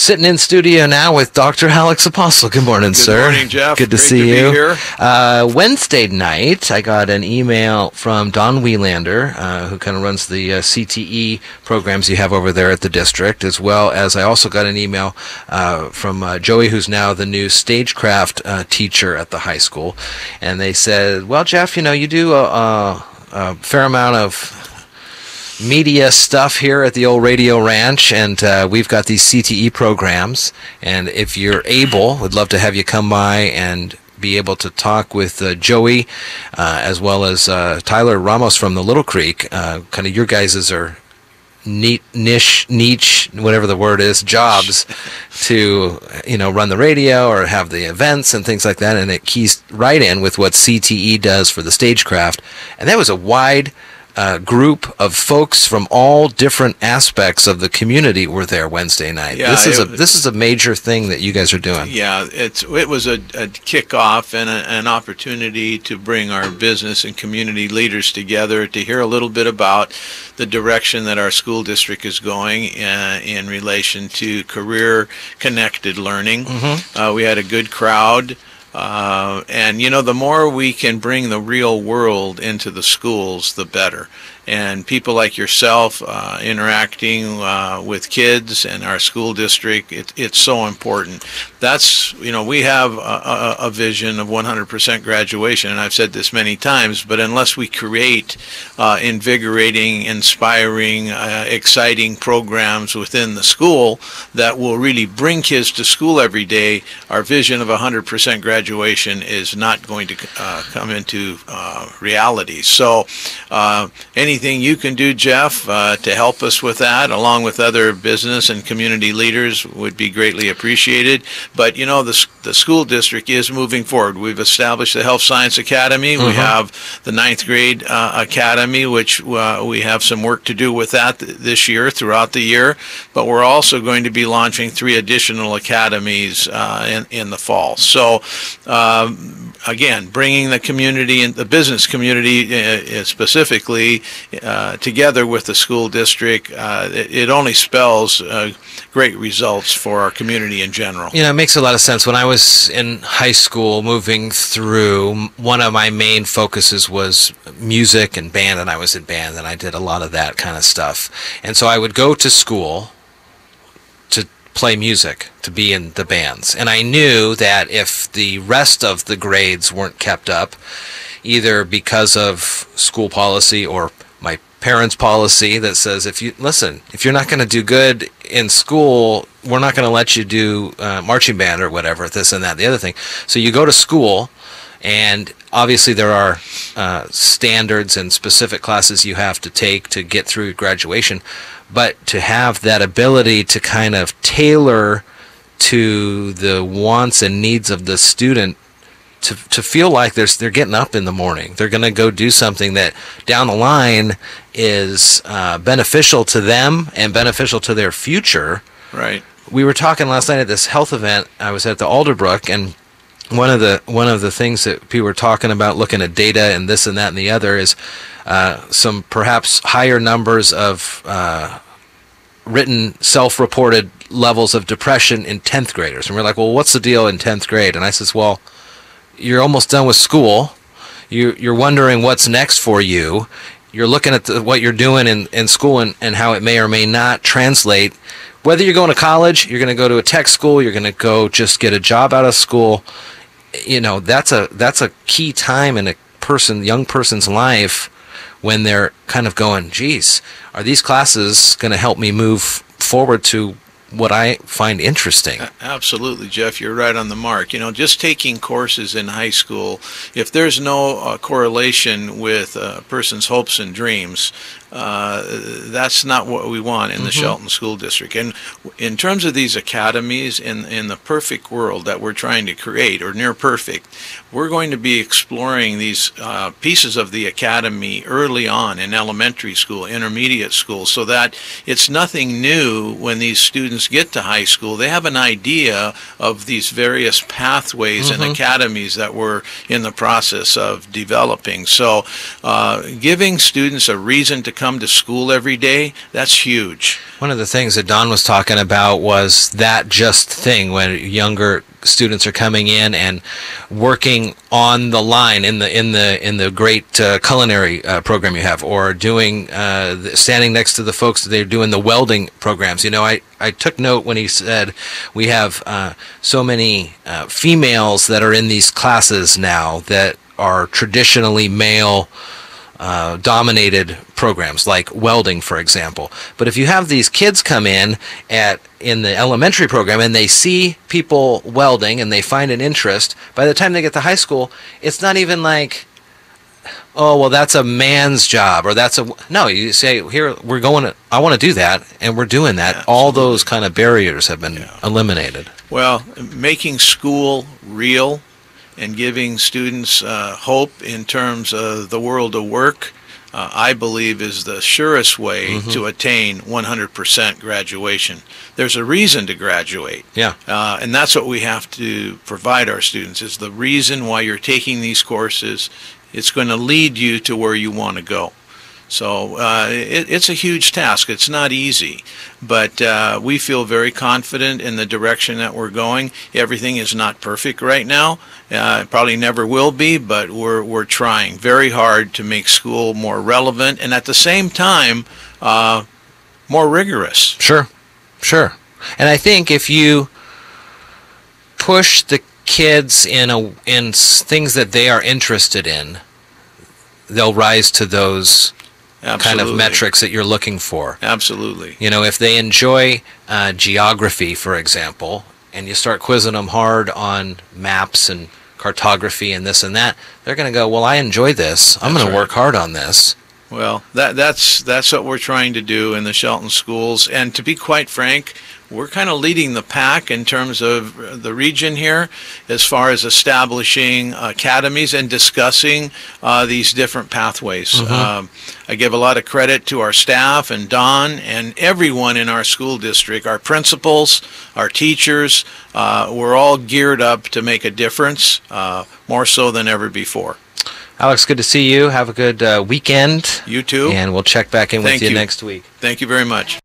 Sitting in studio now with Dr. Alex Apostle. Good morning, Good sir. morning, Jeff. Good to Great see to be you. here. Uh, Wednesday night, I got an email from Don Wielander, uh, who kind of runs the uh, CTE programs you have over there at the district, as well as I also got an email uh, from uh, Joey, who's now the new stagecraft uh, teacher at the high school, and they said, "Well, Jeff, you know, you do a, a, a fair amount of." Media stuff here at the old Radio Ranch, and uh, we've got these CTE programs. And if you're able, we'd love to have you come by and be able to talk with uh, Joey, uh, as well as uh, Tyler Ramos from the Little Creek. Uh, kind of your guys' are neat niche niche whatever the word is jobs to you know run the radio or have the events and things like that and it keys right in with what CTE does for the stagecraft and that was a wide uh, group of folks from all different aspects of the community were there Wednesday night. Yeah, this is a this is a major thing that you guys are doing. Yeah, it's it was a, a kickoff and a, an opportunity to bring our business and community leaders together to hear a little bit about the direction that our school district is going uh, in relation to career connected learning. Uh, we had a good crowd. Uh, and you know, the more we can bring the real world into the schools, the better. And people like yourself uh, interacting uh, with kids and our school district, it, it's so important. That's, you know, we have a, a, a vision of 100% graduation, and I've said this many times, but unless we create uh, invigorating, inspiring, uh, exciting programs within the school that will really bring kids to school every day, our vision of 100% graduation is not going to uh, come into uh, reality. So, uh, anything you can do, Jeff, uh, to help us with that, along with other business and community leaders, would be greatly appreciated. But you know, the the school district is moving forward. We've established the Health Science Academy. We have the ninth grade uh, academy, which uh, we have some work to do with that th- this year, throughout the year. But we're also going to be launching three additional academies uh, in in the fall. So. Um, again, bringing the community and the business community uh, uh, specifically uh, together with the school district, uh, it, it only spells uh, great results for our community in general. You know, it makes a lot of sense. When I was in high school, moving through, one of my main focuses was music and band, and I was in band, and I did a lot of that kind of stuff. And so I would go to school play music, to be in the bands. And I knew that if the rest of the grades weren't kept up, either because of school policy or my parents' policy that says if you listen, if you're not going to do good in school, we're not going to let you do uh, marching band or whatever, this and that, the other thing. So you go to school, and obviously there are uh, standards and specific classes you have to take to get through graduation, but to have that ability to kind of tailor to the wants and needs of the student to, to feel like there's they're getting up in the morning. They're going to go do something that down the line is uh, beneficial to them and beneficial to their future. Right. We were talking last night at this health event. I was at the Alderbrook, and one of the one of the things that people were talking about, looking at data and this and that and the other, is uh, some perhaps higher numbers of uh, written self-reported levels of depression in 10th graders. And we're like well what's the deal in 10th grade? And i says well you're almost done with school. You, you're wondering what's next for you. You're looking at the, what you're doing in, in school and, and how it may or may not translate. Whether you're going to college you're going to go to a tech school you're going to go just get a job out of school you know that's a that's a key time in a person young person's life when they're kind of going geez are these classes going to help me move forward to what i find interesting Absolutely, Jeff. You're right on the mark. You know, just taking courses in high school, if there's no uh, correlation with a person's hopes and dreams, uh, that's not what we want in the Shelton School District. And in terms of these academies, in in the perfect world that we're trying to create, or near perfect, we're going to be exploring these uh, pieces of the academy early on in elementary school, intermediate school, so that it's nothing new when these students get to high school. They have an idea of these various pathways and academies that we're in the process of developing. So, uh, giving students a reason to come to school every day, that's huge. One of the things that Don was talking about was that just thing when younger students are coming in and working on the line in the in the in the great uh, culinary uh, program you have, or doing uh, standing next to the folks that they're doing the welding programs. You know, I I took note when he said we have uh, so many uh, females that are in these classes now that are traditionally male uh, dominated programs like welding for example. But if you have these kids come in at in the elementary program and they see people welding and they find an interest by the time they get to high school it's not even like oh well that's a man's job or that's a no you say here we're going to i want to do that and we're doing that. All those kind of barriers have been eliminated. Well, making school real and giving students uh, hope in terms of the world of work, uh, I believe, is the surest way to attain 100% graduation. There's a reason to graduate. yeah Uh, and that's what we have to provide our students is the reason why you're taking these courses. It's going to lead you to where you want to go. So uh, it, it's a huge task. It's not easy, but uh, we feel very confident in the direction that we're going. Everything is not perfect right now. Uh, probably never will be, but we're we're trying very hard to make school more relevant and at the same time uh, more rigorous. Sure, sure. And I think if you push the kids in a in things that they are interested in, they'll rise to those kind of metrics that you're looking for. Absolutely. You know, if they enjoy uh, geography, for example, and you start quizzing them hard on maps and cartography and this and that, they're going to go, "Well, I enjoy this. I'm going to work hard on this." Well, that that's that's what we're trying to do in the Shelton schools, and to be quite frank, we're kind of leading the pack in terms of the region here, as far as establishing academies and discussing uh, these different pathways. Um, I give a lot of credit to our staff and Don and everyone in our school district, our principals, our teachers. Uh, we're all geared up to make a difference, uh, more so than ever before. Alex, good to see you. Have a good uh, weekend. You too. And we'll check back in with you you. next week. Thank you very much.